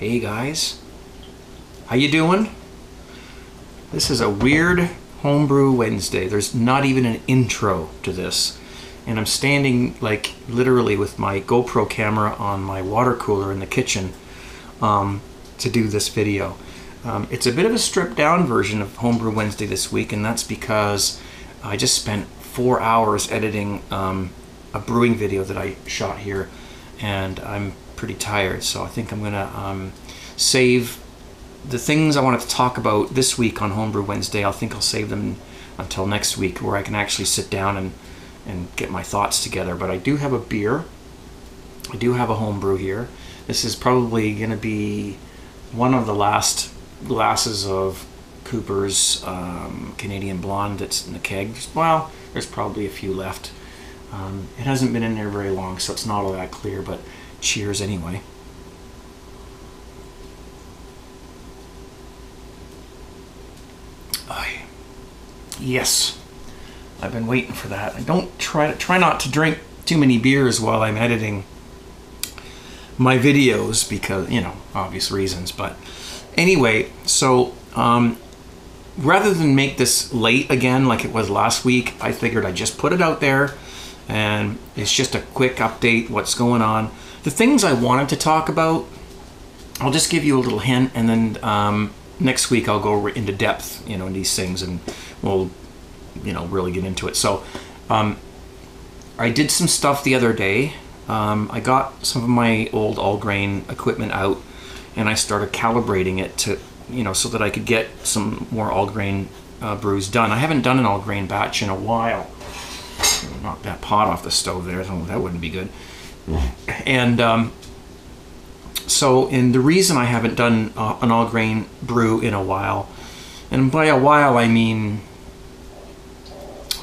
Hey guys, how you doing? This is a weird homebrew Wednesday. There's not even an intro to this. And I'm standing like literally with my GoPro camera on my water cooler in the kitchen um, to do this video. Um, it's a bit of a stripped down version of Homebrew Wednesday this week, and that's because I just spent four hours editing um, a brewing video that I shot here, and I'm pretty tired, so I think I'm gonna um, save the things I wanted to talk about this week on Homebrew Wednesday. I think I'll save them until next week, where I can actually sit down and and get my thoughts together. But I do have a beer. I do have a homebrew here. This is probably to be one of the last glasses of Cooper's um, Canadian Blonde that's in the keg. Well, there's probably a few left. Um, it hasn't been in there very long, so it's not all that clear, but cheers anyway. Aye. Yes, I've been waiting for that. I don't try to try not to drink too many beers while I'm editing my videos because you know obvious reasons. But anyway, so um, rather than make this late again like it was last week, I figured I'd just put it out there, and it's just a quick update what's going on. The things I wanted to talk about, I'll just give you a little hint, and then um, next week I'll go into depth, you know, in these things, and we'll you know really get into it. So um, I did some stuff the other day. Um, I got some of my old all grain equipment out, and I started calibrating it to you know so that I could get some more all grain uh, brews done. I haven't done an all grain batch in a while. Knock that pot off the stove there. That wouldn't be good. And um, so, and the reason I haven't done uh, an all grain brew in a while, and by a while I mean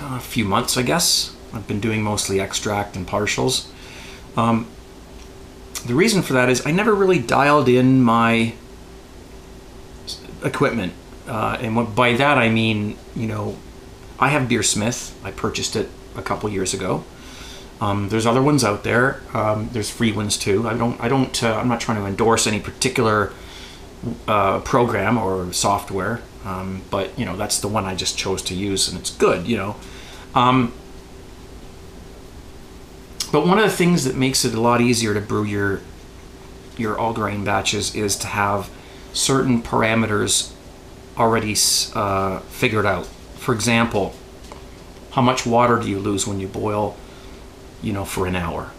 a few months, I guess. I've been doing mostly extract and partials. Um, the reason for that is I never really dialed in my equipment. Uh, and what, by that I mean, you know, I have Beersmith. I purchased it a couple years ago. Um, there's other ones out there. Um, there's free ones too. I don't. I don't. Uh, I'm not trying to endorse any particular uh, program or software. Um, but you know that's the one I just chose to use, and it's good. You know, um, but one of the things that makes it a lot easier to brew your your all grain batches is to have certain parameters already uh, figured out. For example, how much water do you lose when you boil, you know, for an hour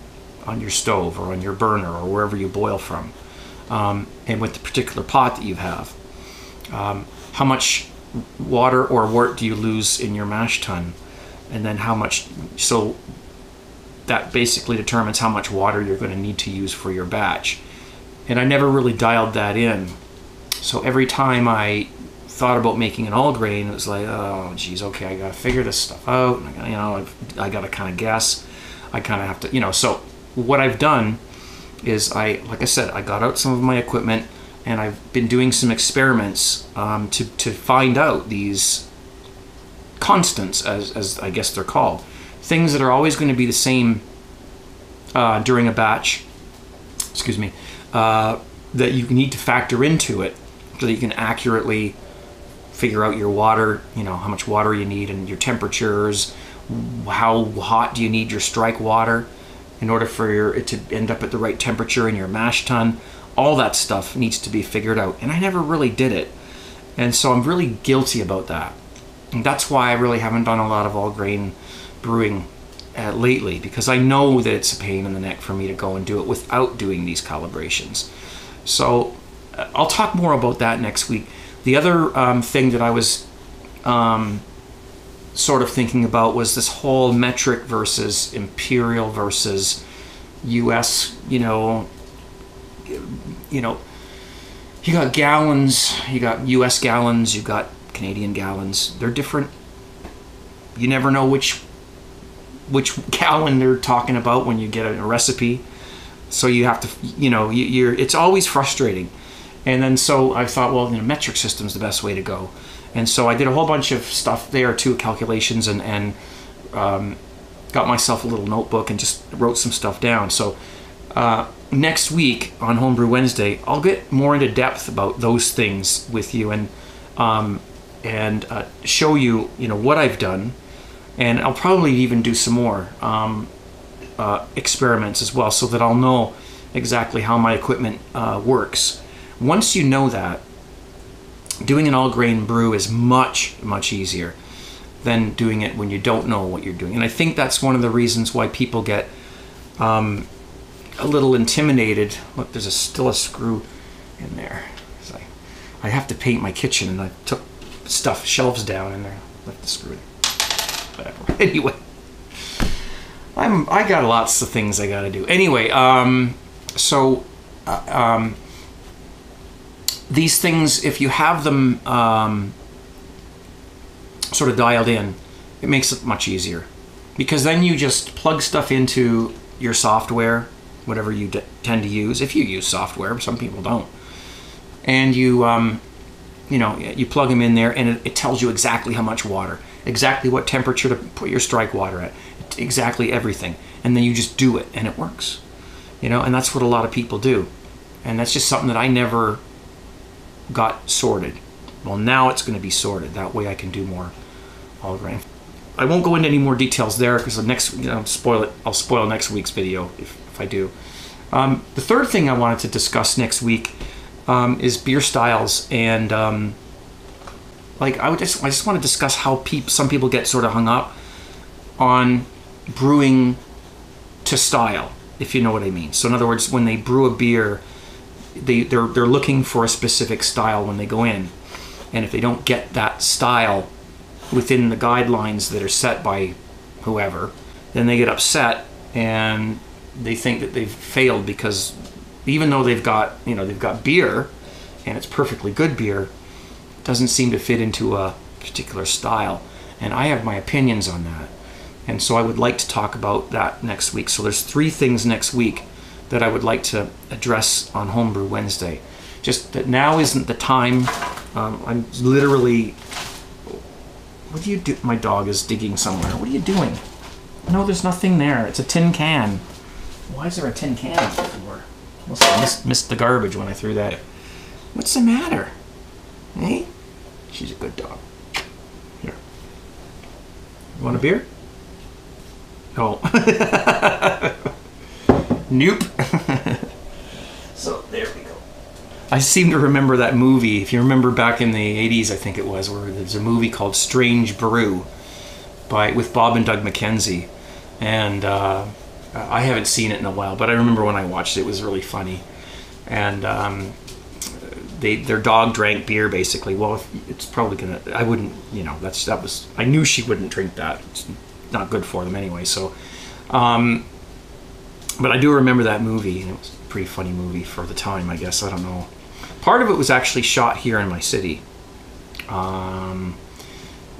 on your stove or on your burner or wherever you boil from, um, and with the particular pot that you have. Um, how much water or wort do you lose in your mash tun? And then how much, so that basically determines how much water you're going to need to use for your batch. And I never really dialed that in. So every time I thought about making an all grain, it was like, oh, geez, okay, I got to figure this stuff out. You know, I got to kind of guess. I kind of have to, you know. So what I've done is I, like I said, I got out some of my equipment and I've been doing some experiments um, to, to find out these constants, as, as I guess they're called, things that are always going to be the same uh, during a batch, excuse me, uh, that you need to factor into it so that you can accurately figure out your water, you know, how much water you need and your temperatures, how hot do you need your strike water in order for your, it to end up at the right temperature in your mash tun all that stuff needs to be figured out. And I never really did it. And so I'm really guilty about that. And that's why I really haven't done a lot of all grain brewing uh, lately because I know that it's a pain in the neck for me to go and do it without doing these calibrations. So uh, I'll talk more about that next week. The other um, thing that I was um, sort of thinking about was this whole metric versus imperial versus US, you know, you know, you got gallons, you got U.S. gallons, you got Canadian gallons. They're different. You never know which which gallon they're talking about when you get a, recipe. So you have to, you know, you, are It's always frustrating. And then so I thought, well, you know, metric system's the best way to go. And so I did a whole bunch of stuff there too, calculations, and and um, got myself a little notebook and just wrote some stuff down. So uh, next week on Homebrew Wednesday, I'll get more into depth about those things with you and um, and uh, show you you know what I've done, and I'll probably even do some more um, uh, experiments as well, so that I'll know exactly how my equipment uh, works. Once you know that, doing an all grain brew is much much easier than doing it when you don't know what you're doing, and I think that's one of the reasons why people get um, a little intimidated. Look, there's a, still a screw in there. I, I have to paint my kitchen, and I took stuff shelves down in there. Left the screw. Whatever. Anyway, I'm I got lots of things I got to do. Anyway, um, so uh, um, these things, if you have them um, sort of dialed in, it makes it much easier because then you just plug stuff into your software, whatever you d- tend to use. If you use software, some people don't, and you um, you know you plug them in there, and it, it tells you exactly how much water, exactly what temperature to put your strike water at, exactly everything, and then you just do it, and it works. You know, and that's what a lot of people do, and that's just something that I never got sorted. Well, now it's going to be sorted. That way, I can do more grain. I won't go into any more details there because the next, you know, spoil it. I'll spoil next week's video if, if I do. Um, the third thing I wanted to discuss next week um, is beer styles and um, like I would just I just want to discuss how peop, some people get sort of hung up on brewing to style, if you know what I mean. So in other words, when they brew a beer, they they're they're looking for a specific style when they go in, and if they don't get that style within the guidelines that are set by whoever, then they get upset and they think that they've failed because even though they've got you know they've got beer and it's perfectly good beer, it doesn't seem to fit into a particular style. And I have my opinions on that. And so I would like to talk about that next week. So there's three things next week that I would like to address on Homebrew Wednesday. Just that now isn't the time. Um, I'm literally. What do you do? My dog is digging somewhere. What are you doing? No, there's nothing there. It's a tin can. Why is there a tin can on the floor? Must missed, missed the garbage when I threw that. What's the matter? Hey? She's a good dog. Here. You want a beer? No. nope. so there we go. I seem to remember that movie. If you remember back in the 80s, I think it was, where there's a movie called Strange Brew by with Bob and Doug McKenzie. And uh, I haven't seen it in a while, but I remember when I watched it, it was really funny. And um, they their dog drank beer basically. Well, if, it's probably gonna. I wouldn't. You know, that's that was. I knew she wouldn't drink that. It's not good for them anyway. So, um, but I do remember that movie, and it was a pretty funny movie for the time. I guess I don't know. Part of it was actually shot here in my city. Um,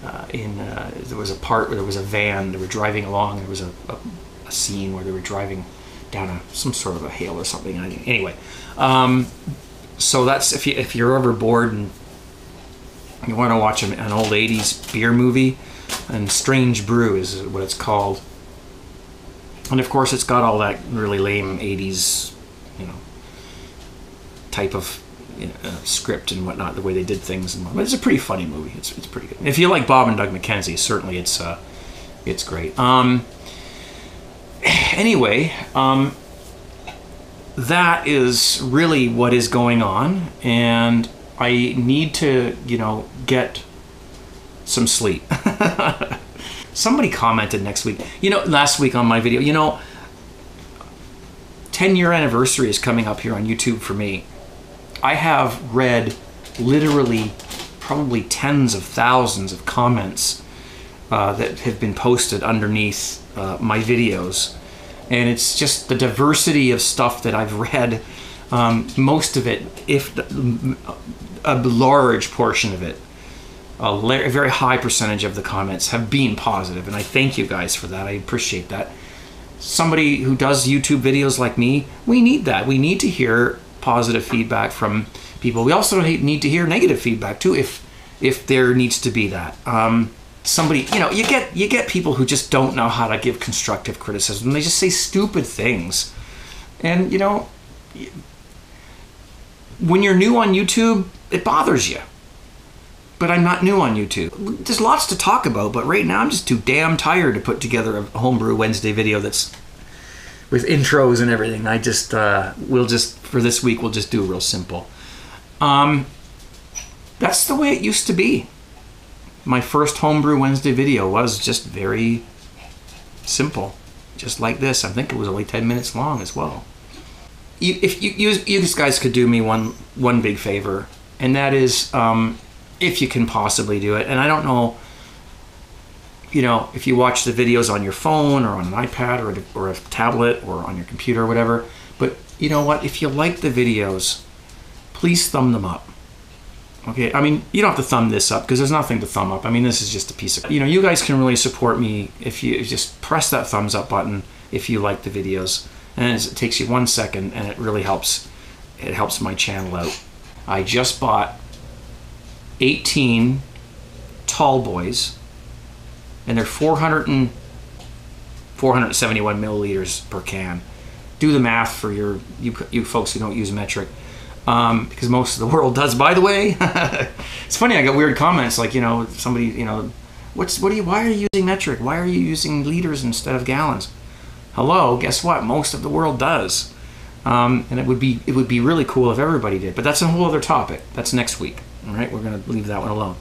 uh, in uh, there was a part where there was a van. They were driving along. There was a, a, a scene where they were driving down a some sort of a hill or something. Anyway, um, so that's if you if you're ever bored and you want to watch an, an old '80s beer movie, and Strange Brew is what it's called. And of course, it's got all that really lame '80s, you know, type of you know, uh, script and whatnot, the way they did things. And but it's a pretty funny movie. It's it's pretty good. If you like Bob and Doug McKenzie, certainly it's uh, it's great. Um, anyway, um, that is really what is going on, and I need to, you know, get some sleep. Somebody commented next week, you know, last week on my video, you know, 10 year anniversary is coming up here on YouTube for me. I have read literally probably tens of thousands of comments uh, that have been posted underneath uh, my videos and it's just the diversity of stuff that I've read. Um, most of it, if the, a large portion of it, a, very high percentage of the comments have been positive, and I thank you guys for that. I appreciate that. Somebody who does YouTube videos like me, we need that. We need to hear positive feedback from people. We also need to hear negative feedback too, if if there needs to be that. Um, somebody you know you get you get people who just don't know how to give constructive criticism they just say stupid things and you know when you're new on YouTube, it bothers you. But I'm not new on YouTube. There's lots to talk about, but right now I'm just too damn tired to put together a homebrew Wednesday video that's with intros and everything. I just uh, we'll just for this week we'll just do real simple. Um, that's the way it used to be. My first homebrew Wednesday video was just very simple, just like this. I think it was only ten minutes long as well. You, if you, you you guys could do me one one big favor, and that is um, if you can possibly do it. And I don't know you know, if you watch the videos on your phone or on an iPad or a, or a tablet or on your computer or whatever, but you know what? If you like the videos, please thumb them up. Okay, I mean, you don't have to thumb this up because there's nothing to thumb up. I mean, this is just a piece of, you know, you guys can really support me if you just press that thumbs up button if you like the videos. And it takes you one second and it really helps, it helps my channel out. I just bought 18 tall boys and they're 400 and 471 milliliters per can. Do the math for your you, you folks who don't use metric, um, because most of the world does. By the way, it's funny. I got weird comments like you know somebody you know, what's what are you? Why are you using metric? Why are you using liters instead of gallons? Hello, guess what? Most of the world does, um, and it would be it would be really cool if everybody did. But that's a whole other topic. That's next week. All right, we're gonna leave that one alone.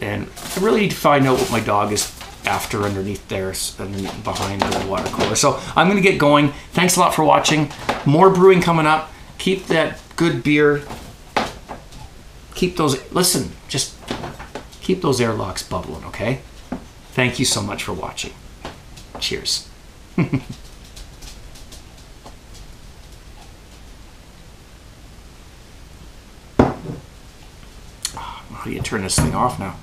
And I really need to find out what my dog is after underneath there and behind the water cooler. So I'm to get going. Thanks a lot for watching. More brewing coming up. Keep that good beer. Keep those, listen, just keep those airlocks bubbling, okay? Thank you so much for watching. Cheers. How do you turn this thing off now?